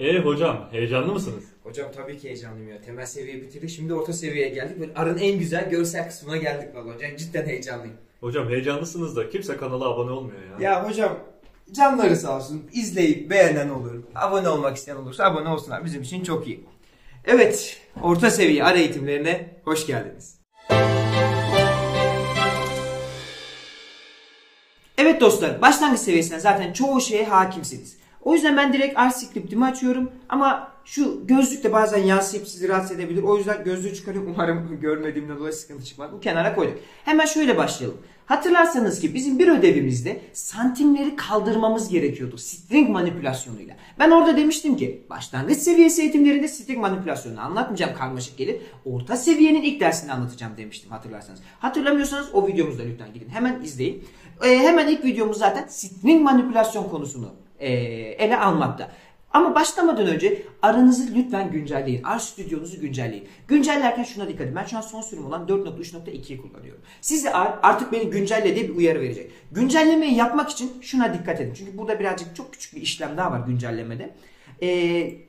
E hocam heyecanlı mısınız? Hocam tabii ki heyecanlıyım ya. Temel seviyeyi bitirdik. Şimdi orta seviyeye geldik. Böyle arın en güzel görsel kısmına geldik vallahi hocam. Cidden heyecanlıyım. Hocam heyecanlısınız da kimse kanala abone olmuyor ya. Ya hocam canları sağ olsun. İzleyip beğenen olur. Abone olmak isteyen olursa abone olsunlar. Bizim için çok iyi. Evet. Orta seviye ara eğitimlerine hoş geldiniz. Evet dostlar, başlangıç seviyesinde zaten çoğu şeye hakimsiniz. O yüzden ben direkt R script'imi açıyorum ama şu gözlük de bazen yansıyıp sizi rahatsız edebilir. O yüzden gözlüğü çıkarıyorum. Umarım görmediğimden dolayı sıkıntı çıkmaz. Bu kenara koyduk. Hemen şöyle başlayalım. Hatırlarsanız ki bizim bir ödevimizde santimleri kaldırmamız gerekiyordu string manipülasyonuyla. Ben orada demiştim ki başlangıç seviyesi eğitimlerinde string manipülasyonunu anlatmayacağım karmaşık gelir. Orta seviyenin ilk dersini anlatacağım demiştim hatırlarsanız. Hatırlamıyorsanız o videomuzda lütfen gidin hemen izleyin. Ee, hemen ilk videomuz zaten string manipülasyon konusunu e, ele almakta. Ama başlamadan önce aranızı lütfen güncelleyin. R stüdyonuzu güncelleyin. Güncellerken şuna dikkat edin. Ben şu an son sürüm olan 4.3.2'yi kullanıyorum. Size artık beni güncelle diye bir uyarı verecek. Güncellemeyi yapmak için şuna dikkat edin. Çünkü burada birazcık çok küçük bir işlem daha var güncellemede. Eee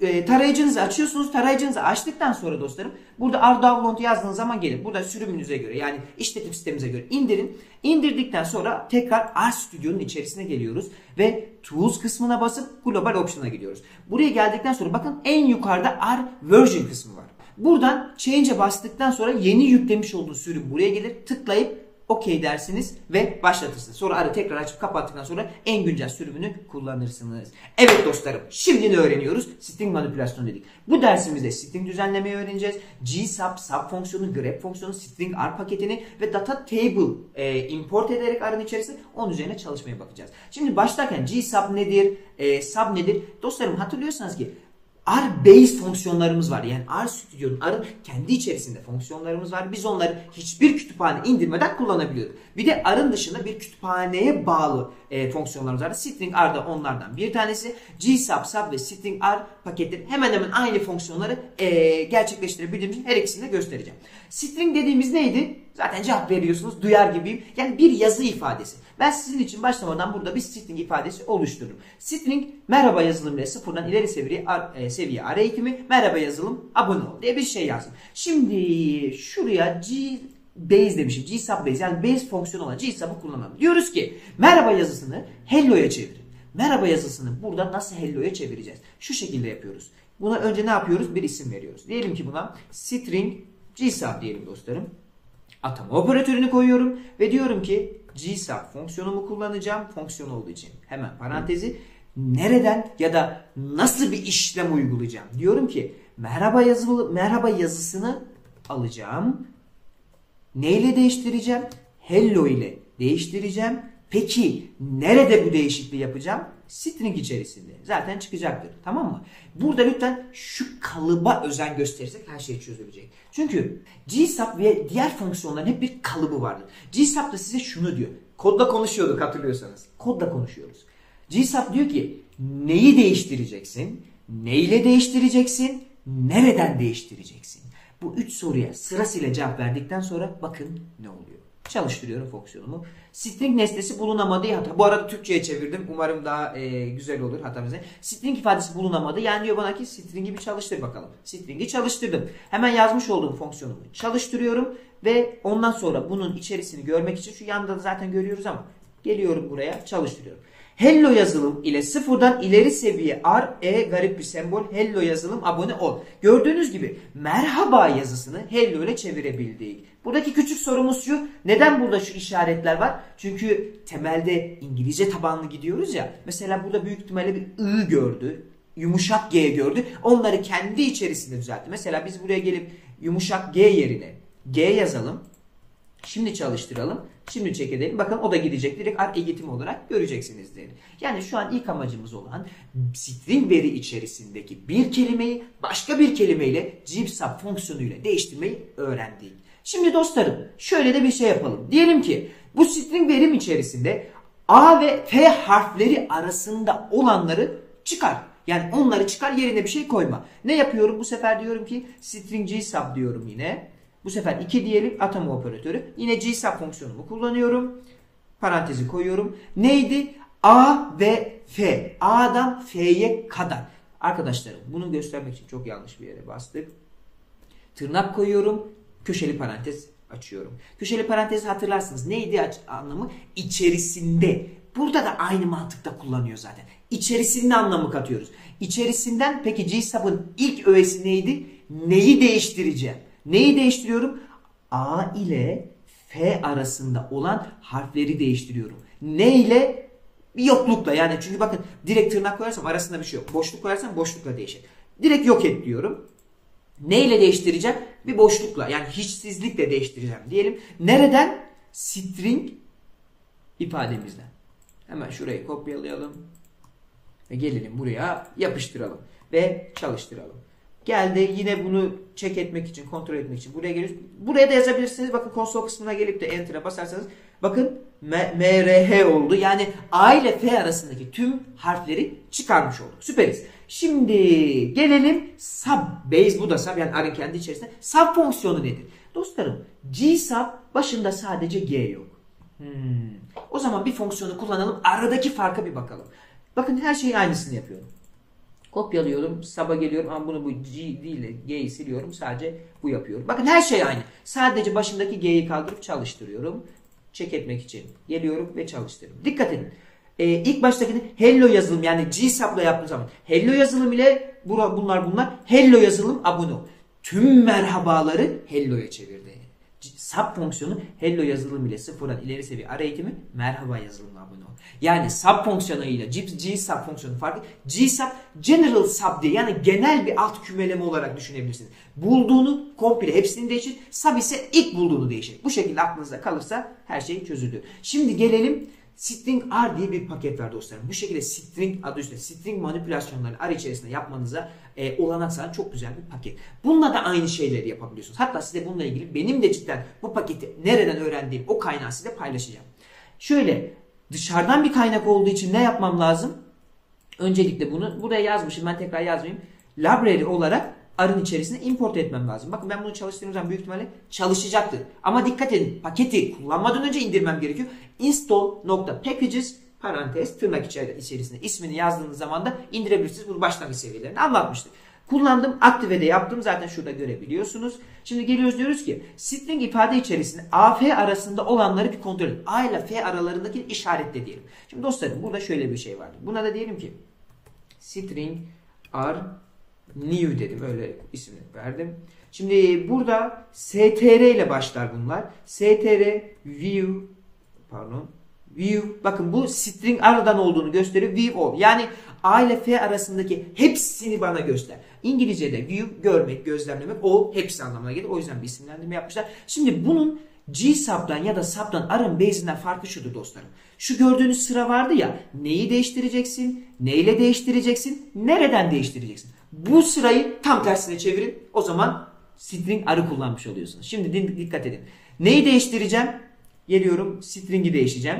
e, tarayıcınızı açıyorsunuz. Tarayıcınızı açtıktan sonra dostlarım burada R download yazdığınız zaman gelir. Burada sürümünüze göre yani işletim sistemimize göre indirin. İndirdikten sonra tekrar R Studio'nun içerisine geliyoruz ve Tools kısmına basıp Global Option'a gidiyoruz. Buraya geldikten sonra bakın en yukarıda R Version kısmı var. Buradan Change'e bastıktan sonra yeni yüklemiş olduğu sürüm buraya gelir. Tıklayıp OK dersiniz ve başlatırsınız. Sonra arı tekrar açıp kapattıktan sonra en güncel sürümünü kullanırsınız. Evet dostlarım şimdi ne öğreniyoruz? String manipülasyon dedik. Bu dersimizde string düzenlemeyi öğreneceğiz. GSub, sub fonksiyonu, grep fonksiyonu, string R paketini ve data table e, import ederek arın içerisinde onun üzerine çalışmaya bakacağız. Şimdi başlarken GSub nedir? E, sub nedir? Dostlarım hatırlıyorsanız ki R base fonksiyonlarımız var. Yani R Studio'nun R'ın kendi içerisinde fonksiyonlarımız var. Biz onları hiçbir kütüphane indirmeden kullanabiliyoruz. Bir de R'ın dışında bir kütüphaneye bağlı e, fonksiyonlarımız var. String R da onlardan bir tanesi. GSub, sub ve string R paketleri hemen hemen aynı fonksiyonları e, gerçekleştirebildiğimiz her ikisini de göstereceğim. String dediğimiz neydi? Zaten cevap veriyorsunuz. Duyar gibiyim. Yani bir yazı ifadesi. Ben sizin için başlamadan burada bir string ifadesi oluştururum. String merhaba yazılım ile sıfırdan ileri seviye, e, seviye ara eğitimi merhaba yazılım abone ol diye bir şey yazdım. Şimdi şuraya G base demişim. G sub base yani base fonksiyonu olan G sub'ı kullanalım. Diyoruz ki merhaba yazısını hello'ya çevirin. Merhaba yazısını burada nasıl hello'ya çevireceğiz? Şu şekilde yapıyoruz. Buna önce ne yapıyoruz? Bir isim veriyoruz. Diyelim ki buna string G sub diyelim dostlarım. Atama operatörünü koyuyorum ve diyorum ki GSub fonksiyonumu kullanacağım. Fonksiyon olduğu için hemen parantezi nereden ya da nasıl bir işlem uygulayacağım? Diyorum ki merhaba yazılı merhaba yazısını alacağım. Neyle değiştireceğim? Hello ile değiştireceğim. Peki nerede bu değişikliği yapacağım? String içerisinde. Zaten çıkacaktır. Tamam mı? Burada lütfen şu kalıba özen gösterirsek her şey çözülecek. Çünkü GSub ve diğer fonksiyonların hep bir kalıbı vardır. GSub da size şunu diyor. Kodla konuşuyorduk hatırlıyorsanız. Kodla konuşuyoruz. GSub diyor ki neyi değiştireceksin? Neyle değiştireceksin? Nereden değiştireceksin? Bu üç soruya sırasıyla cevap verdikten sonra bakın ne oluyor. Çalıştırıyorum fonksiyonumu. String nesnesi bulunamadı hata. Bu arada Türkçe'ye çevirdim. Umarım daha e, güzel olur hatamızda. String ifadesi bulunamadı. Yani diyor bana ki string'i bir çalıştır bakalım. String'i çalıştırdım. Hemen yazmış olduğum fonksiyonumu çalıştırıyorum. Ve ondan sonra bunun içerisini görmek için şu yanda zaten görüyoruz ama geliyorum buraya çalıştırıyorum. Hello yazılım ile sıfırdan ileri seviye R, E garip bir sembol Hello yazılım abone ol. Gördüğünüz gibi merhaba yazısını Hello ile çevirebildik. Buradaki küçük sorumuz şu. Neden burada şu işaretler var? Çünkü temelde İngilizce tabanlı gidiyoruz ya. Mesela burada büyük ihtimalle bir I gördü. Yumuşak G gördü. Onları kendi içerisinde düzeltti. Mesela biz buraya gelip yumuşak G yerine G yazalım. Şimdi çalıştıralım. Şimdi check edelim. Bakın o da gidecek. Direkt art eğitim olarak göreceksiniz derim. Yani şu an ilk amacımız olan string veri içerisindeki bir kelimeyi başka bir kelimeyle GIPSUB fonksiyonuyla değiştirmeyi öğrendik. Şimdi dostlarım şöyle de bir şey yapalım. Diyelim ki bu string verim içerisinde A ve F harfleri arasında olanları çıkar. Yani onları çıkar yerine bir şey koyma. Ne yapıyorum? Bu sefer diyorum ki string gsub diyorum yine. Bu sefer 2 diyelim atama operatörü. Yine gsub fonksiyonumu kullanıyorum. Parantezi koyuyorum. Neydi? A ve F. A'dan F'ye kadar. Arkadaşlarım bunu göstermek için çok yanlış bir yere bastık. Tırnak koyuyorum. Köşeli parantez açıyorum. Köşeli parantezi hatırlarsınız. Neydi anlamı? İçerisinde. Burada da aynı mantıkta kullanıyor zaten. İçerisinde anlamı katıyoruz. İçerisinden peki G-Sub'ın ilk öğesi neydi? Neyi değiştireceğim? Neyi değiştiriyorum? A ile F arasında olan harfleri değiştiriyorum. Ne ile? Bir yoklukla yani çünkü bakın direkt tırnak koyarsam arasında bir şey yok. Boşluk koyarsam boşlukla değişir. Direkt yok et diyorum. Ne ile değiştireceğim? Bir boşlukla yani hiçsizlikle değiştireceğim diyelim. Nereden? String ifademizden. Hemen şurayı kopyalayalım. Ve gelelim buraya yapıştıralım. Ve çalıştıralım. Geldi yine bunu check etmek için, kontrol etmek için buraya geliyoruz. Buraya da yazabilirsiniz. Bakın konsol kısmına gelip de enter'a basarsanız bakın MRH oldu. Yani A ile F arasındaki tüm harfleri çıkarmış olduk. Süperiz. Şimdi gelelim sub base bu da sub yani arın kendi içerisinde sub fonksiyonu nedir? Dostlarım G sub başında sadece G yok. Hmm. O zaman bir fonksiyonu kullanalım aradaki farka bir bakalım. Bakın her şeyi aynısını yapıyorum. Kopyalıyorum, sub'a geliyorum ama bunu bu G değil de G'yi siliyorum. Sadece bu yapıyorum. Bakın her şey aynı. Sadece başındaki G'yi kaldırıp çalıştırıyorum. Check etmek için geliyorum ve çalıştırıyorum. Dikkat edin. Ee, ilk baştakini hello yazılım yani G sub'la yaptığım zaman hello yazılım ile bunlar bunlar hello yazılım ol. Tüm merhabaları hello'ya çevirdi. Sub fonksiyonu hello yazılım ile sıfırdan ileri seviye ara eğitimi merhaba yazılımına abone ol. Yani sub fonksiyonu ile G, sub fonksiyonu farklı. G sub general sub diye yani genel bir alt kümeleme olarak düşünebilirsiniz. Bulduğunu komple hepsini değişir. Sub ise ilk bulduğunu değişir. Bu şekilde aklınızda kalırsa her şey çözüldü. Şimdi gelelim String R diye bir paket var dostlarım. Bu şekilde string adı üstünde string manipülasyonlarını R içerisinde yapmanıza e, olanak sağlayan çok güzel bir paket. Bununla da aynı şeyleri yapabiliyorsunuz. Hatta size bununla ilgili benim de cidden bu paketi nereden öğrendiğim o kaynağı size paylaşacağım. Şöyle dışarıdan bir kaynak olduğu için ne yapmam lazım? Öncelikle bunu buraya yazmışım ben tekrar yazmayayım. Library olarak arın içerisine import etmem lazım. Bakın ben bunu çalıştırdığım zaman büyük ihtimalle çalışacaktır. Ama dikkat edin paketi kullanmadan önce indirmem gerekiyor. install.packages parantez tırnak içerisinde ismini yazdığınız zaman da indirebilirsiniz. Bunu başlangıç seviyelerini anlatmıştık. Kullandım, aktive de yaptım. Zaten şurada görebiliyorsunuz. Şimdi geliyoruz diyoruz ki string ifade içerisinde A, F arasında olanları bir kontrol edin. A ile F aralarındaki işaretle diyelim. Şimdi dostlarım burada şöyle bir şey vardı. Buna da diyelim ki string R new dedim. Öyle isimini verdim. Şimdi burada str ile başlar bunlar. str view pardon view bakın bu string aradan olduğunu gösteriyor. View all. Yani A ile F arasındaki hepsini bana göster. İngilizce'de view görmek, gözlemlemek o hepsi anlamına gelir. O yüzden bir isimlendirme yapmışlar. Şimdi bunun G sub'dan ya da sub'dan arın base'inden farkı şudur dostlarım. Şu gördüğünüz sıra vardı ya neyi değiştireceksin, neyle değiştireceksin, nereden değiştireceksin. Bu sırayı tam tersine çevirin. O zaman string arı kullanmış oluyorsunuz. Şimdi dikkat edin. Neyi değiştireceğim? Geliyorum string'i değişeceğim.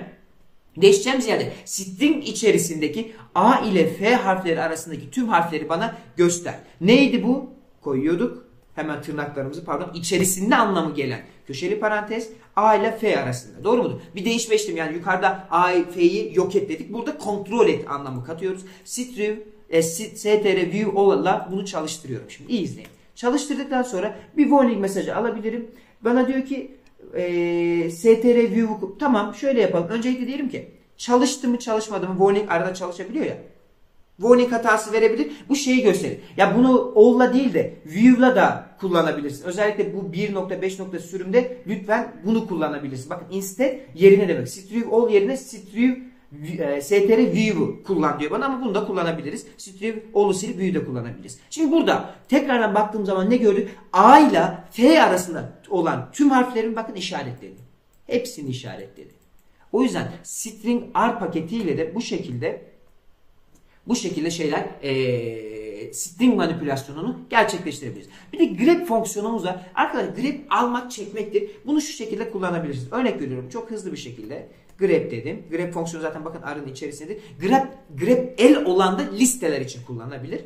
Değişeceğim ziyade string içerisindeki A ile F harfleri arasındaki tüm harfleri bana göster. Neydi bu? Koyuyorduk. Hemen tırnaklarımızı pardon içerisinde anlamı gelen köşeli parantez A ile F arasında. Doğru mudur? Bir değişme yani yukarıda A, F'yi yok et dedik. Burada kontrol et anlamı katıyoruz. String str view all'la bunu çalıştırıyorum. Şimdi iyi izleyin. Çalıştırdıktan sonra bir warning mesajı alabilirim. Bana diyor ki e, str view tamam şöyle yapalım. Öncelikle diyelim ki çalıştı mı çalışmadı mı warning arada çalışabiliyor ya. Warning hatası verebilir. Bu şeyi gösterir. Ya bunu all'la değil de view'la da kullanabilirsin. Özellikle bu 1.5 nokta sürümde lütfen bunu kullanabilirsin. Bakın instead yerine demek. Strive all yerine strive e, str view'u kullan diyor bana ama bunu da kullanabiliriz. Strive all'u silip view'u da kullanabiliriz. Şimdi burada tekrardan baktığım zaman ne gördük? A ile F arasında olan tüm harflerin bakın işaretledi. Hepsini işaretledi. O yüzden string R paketiyle de bu şekilde bu şekilde şeyler ee, string manipülasyonunu gerçekleştirebiliriz. Bir de grep fonksiyonumuz var. Arkadaşlar grep almak çekmektir. Bunu şu şekilde kullanabilirsiniz. Örnek veriyorum çok hızlı bir şekilde grep dedim. Grep fonksiyonu zaten bakın arın içerisindedir. Grep, grep el olan da listeler için kullanılabilir.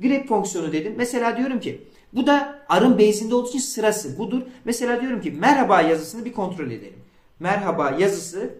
Grep fonksiyonu dedim. Mesela diyorum ki bu da arın base'inde olduğu için sırası budur. Mesela diyorum ki merhaba yazısını bir kontrol edelim. Merhaba yazısı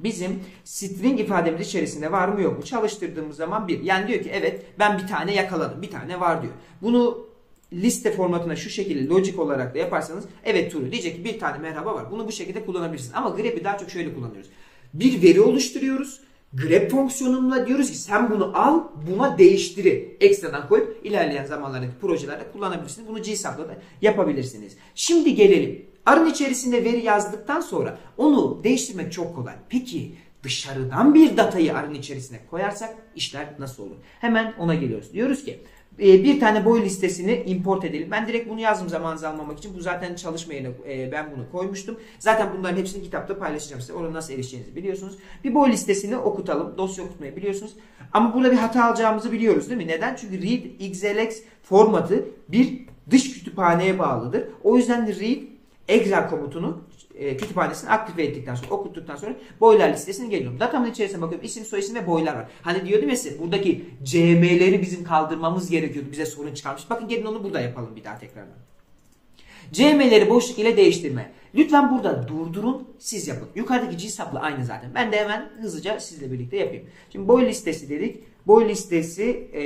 bizim string ifademiz içerisinde var mı yok mu çalıştırdığımız zaman bir. Yani diyor ki evet ben bir tane yakaladım bir tane var diyor. Bunu liste formatına şu şekilde lojik olarak da yaparsanız evet true diyecek ki bir tane merhaba var. Bunu bu şekilde kullanabilirsiniz. Ama grep'i daha çok şöyle kullanıyoruz. Bir veri oluşturuyoruz. Grep fonksiyonumla diyoruz ki sen bunu al buna değiştiri. Ekstradan koyup ilerleyen zamanlardaki projelerde kullanabilirsiniz. Bunu GSAP'la da yapabilirsiniz. Şimdi gelelim. Arın içerisinde veri yazdıktan sonra onu değiştirmek çok kolay. Peki dışarıdan bir datayı arın içerisine koyarsak işler nasıl olur? Hemen ona geliyoruz. Diyoruz ki e, bir tane boy listesini import edelim. Ben direkt bunu yazdım zamanınızı almamak için. Bu zaten çalışma yerine e, ben bunu koymuştum. Zaten bunların hepsini kitapta paylaşacağım size. Orada nasıl erişeceğinizi biliyorsunuz. Bir boy listesini okutalım. Dosya okutmayı biliyorsunuz. Ama burada bir hata alacağımızı biliyoruz değil mi? Neden? Çünkü read xlx formatı bir dış kütüphaneye bağlıdır. O yüzden read Excel komutunu e, kütüphanesini aktive ettikten sonra okuttuktan sonra boylar listesine geliyorum. Datamın içerisine bakıyorum. İsim, soyisim ve boylar var. Hani diyordum ya size buradaki CM'leri bizim kaldırmamız gerekiyordu. Bize sorun çıkarmış. Bakın gelin onu burada yapalım bir daha tekrardan. CM'leri boşluk ile değiştirme. Lütfen burada durdurun siz yapın. Yukarıdaki GSAP'la aynı zaten. Ben de hemen hızlıca sizle birlikte yapayım. Şimdi boy listesi dedik. Boy listesi ee,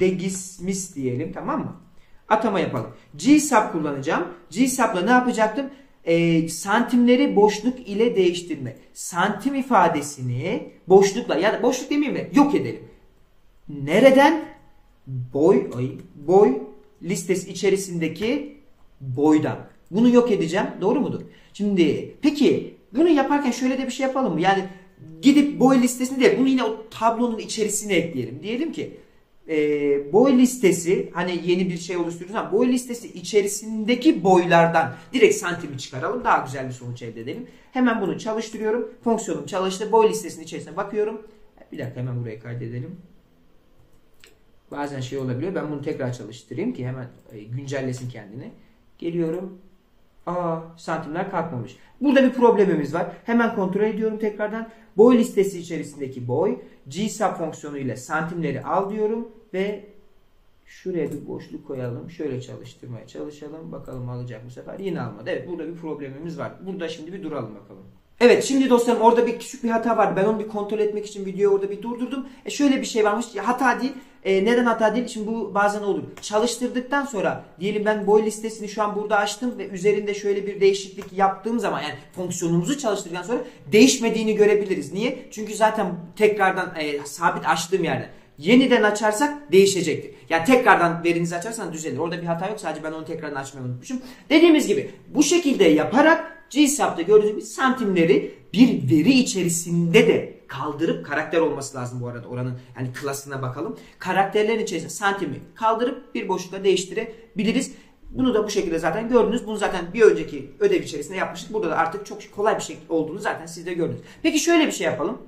degismis diyelim tamam mı? Atama yapalım. GSAP kullanacağım. GSAP'la ne yapacaktım? E, santimleri boşluk ile değiştirme. Santim ifadesini boşlukla ya da boşluk demeyeyim de yok edelim. Nereden? Boy, ay, boy listesi içerisindeki boydan. Bunu yok edeceğim. Doğru mudur? Şimdi peki bunu yaparken şöyle de bir şey yapalım mı? Yani gidip boy listesini de bunu yine o tablonun içerisine ekleyelim. Diyelim ki e, boy listesi hani yeni bir şey oluşturuyoruz boy listesi içerisindeki boylardan direkt santimi çıkaralım. Daha güzel bir sonuç elde edelim. Hemen bunu çalıştırıyorum. Fonksiyonum çalıştı. Boy listesinin içerisine bakıyorum. Bir dakika hemen buraya kaydedelim. Bazen şey olabiliyor. Ben bunu tekrar çalıştırayım ki hemen e, güncellesin kendini. Geliyorum. Aa santimler kalkmamış. Burada bir problemimiz var. Hemen kontrol ediyorum tekrardan. Boy listesi içerisindeki boy gsub fonksiyonu ile santimleri al diyorum ve şuraya bir boşluk koyalım. Şöyle çalıştırmaya çalışalım. Bakalım alacak bu sefer. Yine almadı. Evet burada bir problemimiz var. Burada şimdi bir duralım bakalım. Evet şimdi dostlarım orada bir küçük bir hata var. Ben onu bir kontrol etmek için videoyu orada bir durdurdum. E şöyle bir şey varmış. Hata değil. E, neden hata değil? Şimdi bu bazen olur. Çalıştırdıktan sonra diyelim ben boy listesini şu an burada açtım ve üzerinde şöyle bir değişiklik yaptığım zaman yani fonksiyonumuzu çalıştırdıktan sonra değişmediğini görebiliriz. Niye? Çünkü zaten tekrardan e, sabit açtığım yerde yeniden açarsak değişecektir. Yani tekrardan verinizi açarsan düzelir. Orada bir hata yok sadece ben onu tekrardan açmayı unutmuşum. Dediğimiz gibi bu şekilde yaparak GSAP'ta gördüğünüz gibi santimleri bir veri içerisinde de kaldırıp karakter olması lazım bu arada oranın yani klasına bakalım. Karakterlerin içerisinde santimi kaldırıp bir boşlukla değiştirebiliriz. Bunu da bu şekilde zaten gördünüz. Bunu zaten bir önceki ödev içerisinde yapmıştık. Burada da artık çok kolay bir şey olduğunu zaten siz de gördünüz. Peki şöyle bir şey yapalım.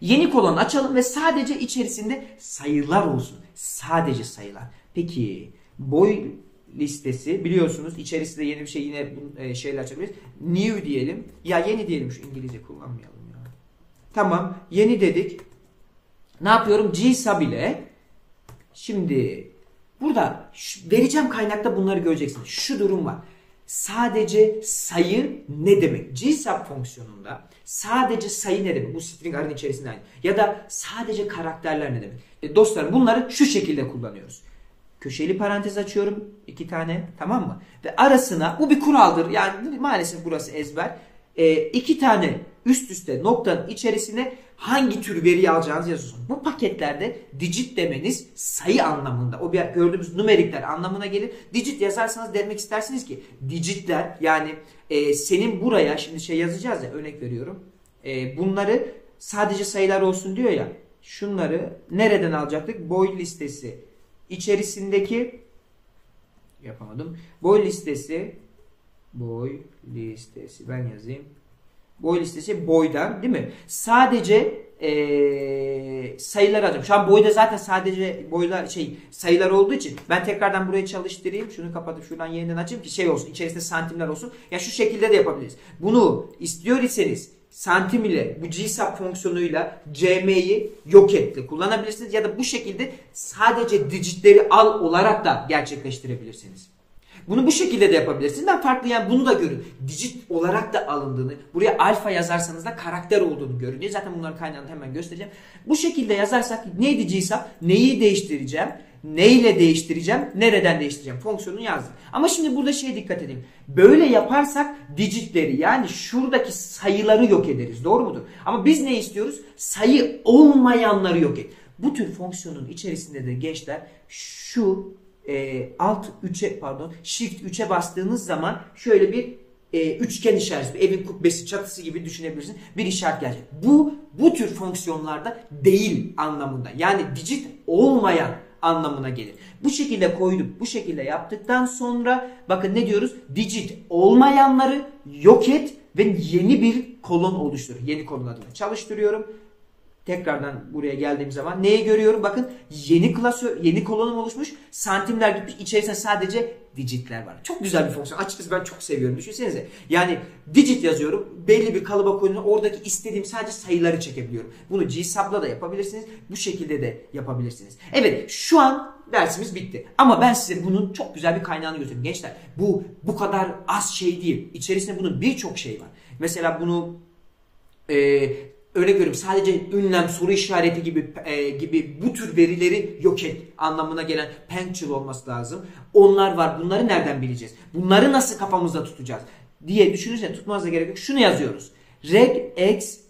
Yeni kolon açalım ve sadece içerisinde sayılar olsun. Sadece sayılar. Peki boy listesi biliyorsunuz içerisinde yeni bir şey yine e, şeyler açabiliriz. New diyelim. Ya yeni diyelim şu İngilizce kullanmayalım ya. Tamam yeni dedik. Ne yapıyorum? GSAB ile şimdi burada vereceğim kaynakta bunları göreceksiniz. Şu durum var. Sadece sayı ne demek? GSAB fonksiyonunda sadece sayı ne demek? Bu string arın içerisinde aynı. Ya da sadece karakterler ne demek? E dostlarım bunları şu şekilde kullanıyoruz. Köşeli parantez açıyorum. iki tane tamam mı? Ve arasına bu bir kuraldır. Yani maalesef burası ezber. E, iki tane üst üste noktanın içerisine hangi tür veri alacağınızı yazıyorsunuz. Bu paketlerde digit demeniz sayı anlamında. O bir gördüğümüz numerikler anlamına gelir. Digit yazarsanız demek istersiniz ki digitler yani e, senin buraya şimdi şey yazacağız ya örnek veriyorum. E, bunları sadece sayılar olsun diyor ya. Şunları nereden alacaktık? Boy listesi içerisindeki yapamadım. Boy listesi boy listesi ben yazayım. Boy listesi boydan değil mi? Sadece ee, sayılar alacağım. Şu an boyda zaten sadece boylar şey sayılar olduğu için ben tekrardan burayı çalıştırayım. Şunu kapatıp şuradan yeniden açayım ki şey olsun. içerisinde santimler olsun. Ya şu şekilde de yapabiliriz. Bunu istiyor iseniz santim ile bu GSAP fonksiyonuyla CM'yi yok etti. Kullanabilirsiniz ya da bu şekilde sadece digitleri al olarak da gerçekleştirebilirsiniz. Bunu bu şekilde de yapabilirsiniz. Ben farklı yani bunu da görün. Digit olarak da alındığını, buraya alfa yazarsanız da karakter olduğunu görün. Zaten bunların kaynağını hemen göstereceğim. Bu şekilde yazarsak neydi GSAP? Neyi değiştireceğim? Neyle değiştireceğim? Nereden değiştireceğim? Fonksiyonu yazdım. Ama şimdi burada şeye dikkat edin. Böyle yaparsak digitleri yani şuradaki sayıları yok ederiz. Doğru mudur? Ama biz ne istiyoruz? Sayı olmayanları yok et. Bu tür fonksiyonun içerisinde de gençler şu e, alt 3'e pardon shift 3'e bastığınız zaman şöyle bir e, üçgen işareti, evin kubbesi, çatısı gibi düşünebilirsiniz. Bir işaret gelecek. Bu bu tür fonksiyonlarda değil anlamında. Yani digit olmayan anlamına gelir. Bu şekilde koyduk. Bu şekilde yaptıktan sonra bakın ne diyoruz? Digit olmayanları yok et ve yeni bir kolon oluştur. Yeni kolon adına çalıştırıyorum. Tekrardan buraya geldiğim zaman neyi görüyorum? Bakın yeni klasör, yeni kolonum oluşmuş. Santimler gitmiş. İçerisinde sadece digitler var. Çok güzel bir fonksiyon. Açıkçası ben çok seviyorum. Düşünsenize. Yani digit yazıyorum. Belli bir kalıba koyduğumda oradaki istediğim sadece sayıları çekebiliyorum. Bunu GSAP'la da yapabilirsiniz. Bu şekilde de yapabilirsiniz. Evet şu an dersimiz bitti. Ama ben size bunun çok güzel bir kaynağını göstereyim. Gençler bu bu kadar az şey değil. İçerisinde bunun birçok şey var. Mesela bunu e, örnek veriyorum sadece ünlem, soru işareti gibi e, gibi bu tür verileri yok et anlamına gelen punctual olması lazım. Onlar var. Bunları nereden bileceğiz? Bunları nasıl kafamızda tutacağız? diye düşünürsen tutmanıza gerek yok. Şunu yazıyoruz. Regex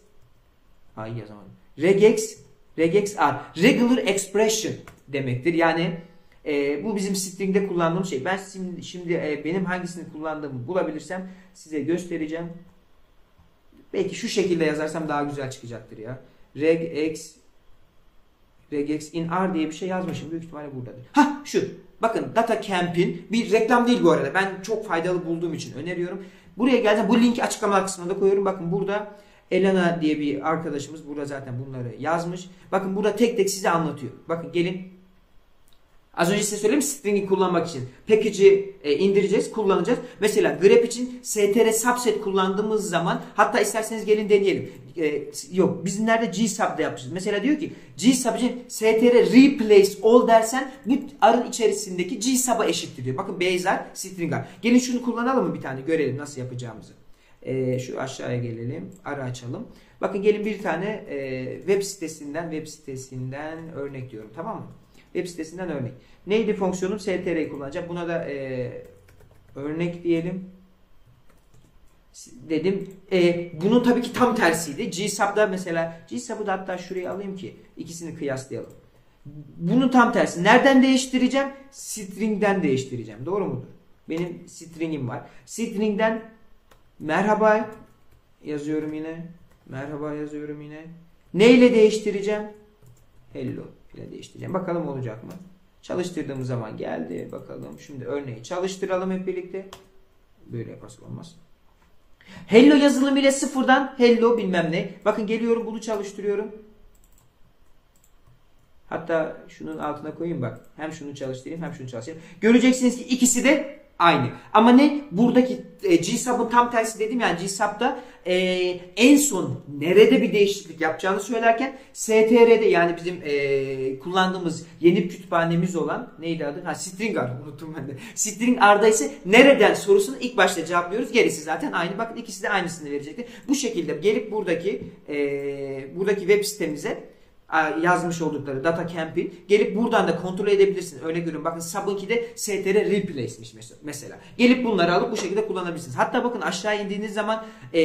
Ay yazamadım. Regex regex r regular expression demektir. Yani e, bu bizim string'de kullandığım şey. Ben şimdi şimdi e, benim hangisini kullandığımı bulabilirsem size göstereceğim. Belki şu şekilde yazarsam daha güzel çıkacaktır ya. regex regex in r diye bir şey yazmışım. Büyük ihtimalle buradadır. Ha şu. Bakın Data Camp'in bir reklam değil bu arada. Ben çok faydalı bulduğum için öneriyorum. Buraya geldim. Bu linki açıklama kısmına da koyuyorum. Bakın burada Elena diye bir arkadaşımız burada zaten bunları yazmış. Bakın burada tek tek size anlatıyor. Bakın gelin Az önce size söyledim string'i kullanmak için. Package'i e, indireceğiz, kullanacağız. Mesela grep için str subset kullandığımız zaman hatta isterseniz gelin deneyelim. E, yok biz nerede gsub'da yapacağız. Mesela diyor ki gsub için str replace all dersen bu arın içerisindeki gsub'a eşittir diyor. Bakın base string ar. Gelin şunu kullanalım mı bir tane görelim nasıl yapacağımızı. E, şu aşağıya gelelim. Arı açalım. Bakın gelin bir tane e, web sitesinden web sitesinden örnek diyorum tamam mı? Web sitesinden örnek. Neydi fonksiyonum? str'yi kullanacağım. Buna da e, örnek diyelim. Dedim. E, bunun tabii ki tam tersiydi. GSub'da mesela GSub'ı da hatta şuraya alayım ki ikisini kıyaslayalım. Bunun tam tersi. Nereden değiştireceğim? String'den değiştireceğim. Doğru mudur? Benim string'im var. String'den merhaba yazıyorum yine. Merhaba yazıyorum yine. Neyle değiştireceğim? Hello ile değiştireceğim. Bakalım olacak mı? Çalıştırdığımız zaman geldi. Bakalım. Şimdi örneği çalıştıralım hep birlikte. Böyle yaparsak olmaz. Hello yazılım ile sıfırdan hello bilmem ne. Bakın geliyorum bunu çalıştırıyorum. Hatta şunun altına koyayım bak. Hem şunu çalıştırayım hem şunu çalıştırayım. Göreceksiniz ki ikisi de aynı. Ama ne? Buradaki e, GSAP'ın tam tersi dedim yani GSAP'da e, en son nerede bir değişiklik yapacağını söylerken STR'de yani bizim e, kullandığımız yeni kütüphanemiz olan neydi adı? Ha Stringar unuttum ben de. Stringar'da ise nereden sorusunu ilk başta cevaplıyoruz. Gerisi zaten aynı. Bakın ikisi de aynısını verecektir. Bu şekilde gelip buradaki e, buradaki web sitemize yazmış oldukları data camp'i gelip buradan da kontrol edebilirsiniz. Öyle görün. Bakın Sub'ınki de str replace'miş mesela. Gelip bunları alıp bu şekilde kullanabilirsiniz. Hatta bakın aşağı indiğiniz zaman e,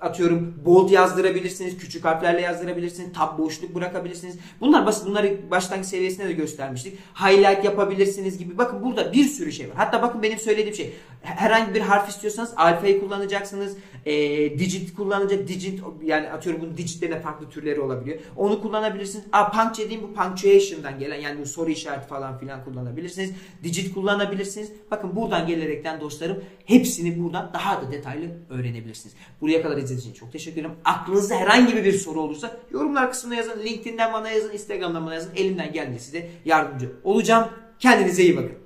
atıyorum bold yazdırabilirsiniz. Küçük harflerle yazdırabilirsiniz. Tab boşluk bırakabilirsiniz. Bunlar basit. Bunları başlangıç seviyesinde de göstermiştik. Highlight yapabilirsiniz gibi. Bakın burada bir sürü şey var. Hatta bakın benim söylediğim şey. Herhangi bir harf istiyorsanız alfayı kullanacaksınız. E, digit kullanacak. Digit yani atıyorum bunun digitlerine farklı türleri olabiliyor. Onu kullanabilirsiniz. A, puncture dediğim bu punctuation'dan gelen yani bu soru işareti falan filan kullanabilirsiniz. Digit kullanabilirsiniz. Bakın buradan gelerekten dostlarım hepsini buradan daha da detaylı öğrenebilirsiniz. Buraya kadar izlediğiniz için çok teşekkür ederim. Aklınızda herhangi bir soru olursa yorumlar kısmına yazın. LinkedIn'den bana yazın. Instagram'dan bana yazın. Elimden geldiğince size yardımcı olacağım. Kendinize iyi bakın.